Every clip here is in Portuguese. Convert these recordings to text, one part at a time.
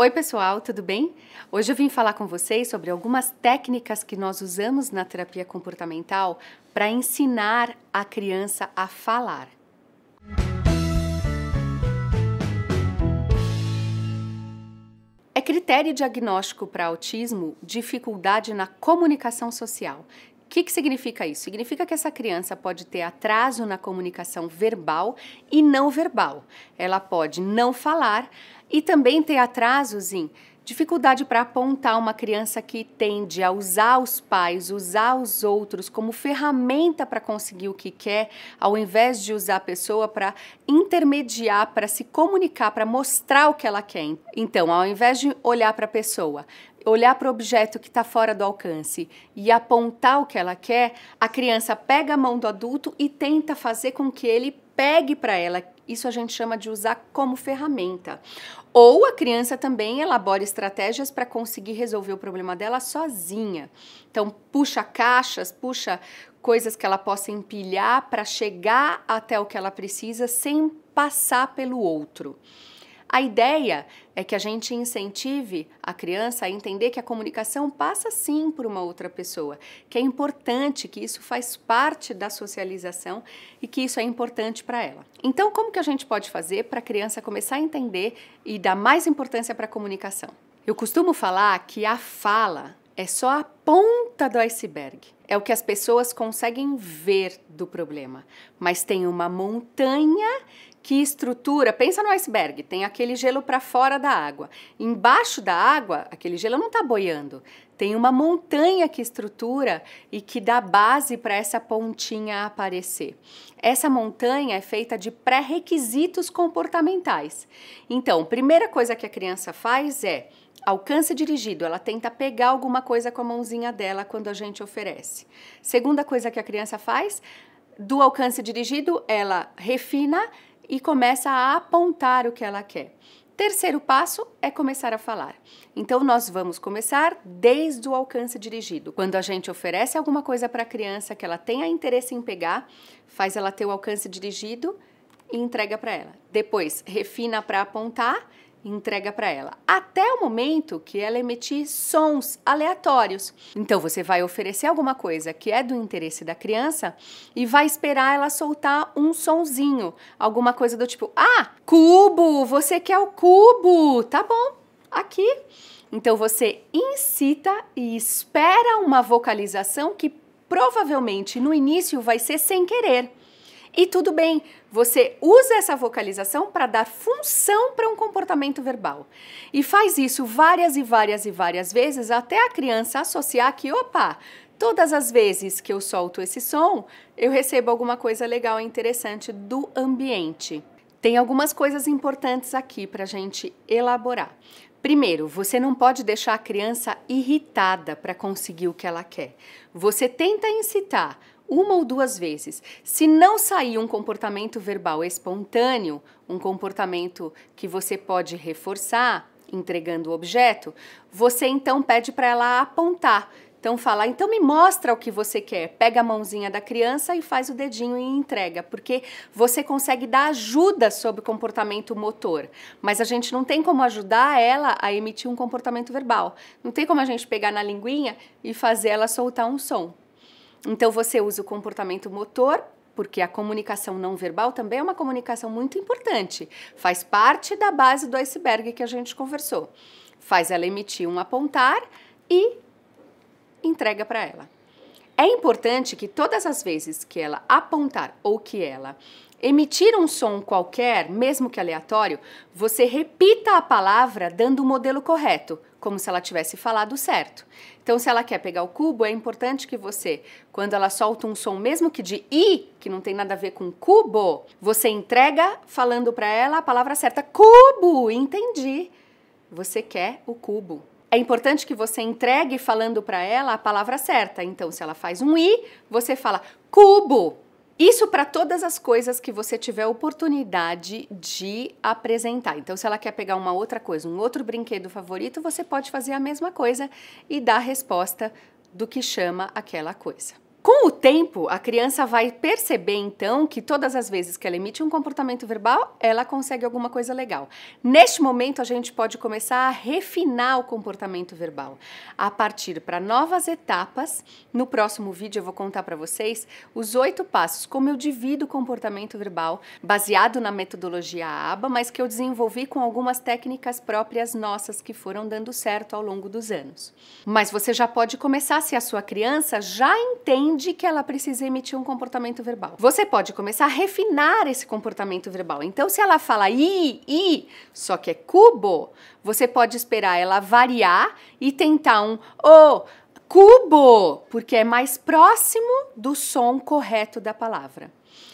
Oi, pessoal, tudo bem? Hoje eu vim falar com vocês sobre algumas técnicas que nós usamos na terapia comportamental para ensinar a criança a falar. É critério diagnóstico para autismo dificuldade na comunicação social. O que, que significa isso? Significa que essa criança pode ter atraso na comunicação verbal e não verbal. Ela pode não falar e também ter atrasos em dificuldade para apontar uma criança que tende a usar os pais, usar os outros como ferramenta para conseguir o que quer, ao invés de usar a pessoa para intermediar, para se comunicar, para mostrar o que ela quer. Então, ao invés de olhar para a pessoa, olhar para o objeto que está fora do alcance e apontar o que ela quer, a criança pega a mão do adulto e tenta fazer com que ele pegue para ela. Isso a gente chama de usar como ferramenta. Ou a criança também elabora estratégias para conseguir resolver o problema dela sozinha. Então, puxa caixas, puxa coisas que ela possa empilhar para chegar até o que ela precisa sem passar pelo outro. A ideia é que a gente incentive a criança a entender que a comunicação passa sim por uma outra pessoa, que é importante, que isso faz parte da socialização e que isso é importante para ela. Então, como que a gente pode fazer para a criança começar a entender e dar mais importância para a comunicação? Eu costumo falar que a fala é só a ponta do iceberg. É o que as pessoas conseguem ver do problema. Mas tem uma montanha que estrutura. Pensa no iceberg, tem aquele gelo para fora da água. Embaixo da água, aquele gelo não está boiando. Tem uma montanha que estrutura e que dá base para essa pontinha aparecer. Essa montanha é feita de pré-requisitos comportamentais. Então, primeira coisa que a criança faz é Alcance dirigido, ela tenta pegar alguma coisa com a mãozinha dela quando a gente oferece. Segunda coisa que a criança faz, do alcance dirigido, ela refina e começa a apontar o que ela quer. Terceiro passo é começar a falar. Então, nós vamos começar desde o alcance dirigido. Quando a gente oferece alguma coisa para a criança que ela tenha interesse em pegar, faz ela ter o alcance dirigido e entrega para ela. Depois, refina para apontar entrega para ela, até o momento que ela emitir sons aleatórios. Então você vai oferecer alguma coisa que é do interesse da criança e vai esperar ela soltar um sonzinho, alguma coisa do tipo: "Ah, cubo, você quer o cubo? Tá bom. Aqui". Então você incita e espera uma vocalização que provavelmente no início vai ser sem querer. E tudo bem, você usa essa vocalização para dar função para um comportamento verbal. E faz isso várias e várias e várias vezes até a criança associar que, opa, todas as vezes que eu solto esse som, eu recebo alguma coisa legal e interessante do ambiente. Tem algumas coisas importantes aqui para a gente elaborar. Primeiro, você não pode deixar a criança irritada para conseguir o que ela quer. Você tenta incitar uma ou duas vezes. Se não sair um comportamento verbal espontâneo, um comportamento que você pode reforçar, entregando o objeto, você então pede para ela apontar. Então fala, então me mostra o que você quer. Pega a mãozinha da criança e faz o dedinho e entrega, porque você consegue dar ajuda sobre o comportamento motor, mas a gente não tem como ajudar ela a emitir um comportamento verbal. Não tem como a gente pegar na linguinha e fazer ela soltar um som. Então você usa o comportamento motor, porque a comunicação não verbal também é uma comunicação muito importante. Faz parte da base do iceberg que a gente conversou. Faz ela emitir um apontar e entrega para ela. É importante que todas as vezes que ela apontar ou que ela emitir um som qualquer, mesmo que aleatório, você repita a palavra dando o modelo correto, como se ela tivesse falado certo. Então, se ela quer pegar o cubo, é importante que você, quando ela solta um som, mesmo que de i, que não tem nada a ver com cubo, você entrega falando para ela a palavra certa: cubo, entendi. Você quer o cubo. É importante que você entregue falando para ela a palavra certa. Então, se ela faz um i, você fala cubo. Isso para todas as coisas que você tiver oportunidade de apresentar. Então, se ela quer pegar uma outra coisa, um outro brinquedo favorito, você pode fazer a mesma coisa e dar a resposta do que chama aquela coisa. Com o tempo, a criança vai perceber então que todas as vezes que ela emite um comportamento verbal, ela consegue alguma coisa legal. Neste momento, a gente pode começar a refinar o comportamento verbal a partir para novas etapas. No próximo vídeo, eu vou contar para vocês os oito passos como eu divido o comportamento verbal, baseado na metodologia ABA, mas que eu desenvolvi com algumas técnicas próprias nossas que foram dando certo ao longo dos anos. Mas você já pode começar se a sua criança já entende entende que ela precisa emitir um comportamento verbal. Você pode começar a refinar esse comportamento verbal. Então, se ela fala i, i, só que é cubo, você pode esperar ela variar e tentar um o, cubo, porque é mais próximo do som correto da palavra.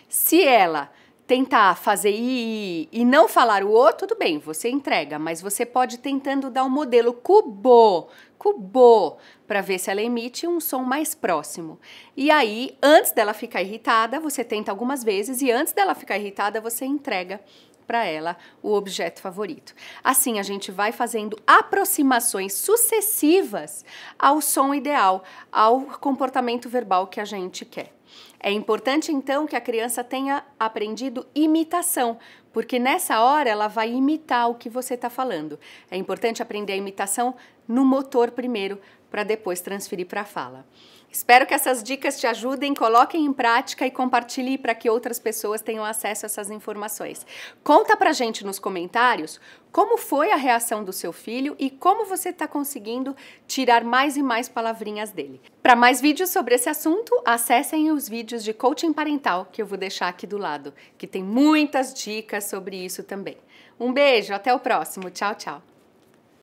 Se ela tentar fazer i, e não falar o o, tudo bem, você entrega, mas você pode tentando dar um modelo cubo, cubo, para ver se ela emite um som mais próximo. E aí, antes dela ficar irritada, você tenta algumas vezes e antes dela ficar irritada, você entrega para ela o objeto favorito. Assim, a gente vai fazendo aproximações sucessivas ao som ideal, ao comportamento verbal que a gente quer. É importante então que a criança tenha aprendido imitação, porque nessa hora ela vai imitar o que você está falando. É importante aprender a imitação no motor primeiro, para depois transferir para a fala. Espero que essas dicas te ajudem, coloquem em prática e compartilhem para que outras pessoas tenham acesso a essas informações. Conta pra gente nos comentários como foi a reação do seu filho e como você está conseguindo tirar mais e mais palavrinhas dele. Para mais vídeos sobre esse assunto, acessem os vídeos de coaching parental que eu vou deixar aqui do lado, que tem muitas dicas sobre isso também. Um beijo, até o próximo. Tchau, tchau.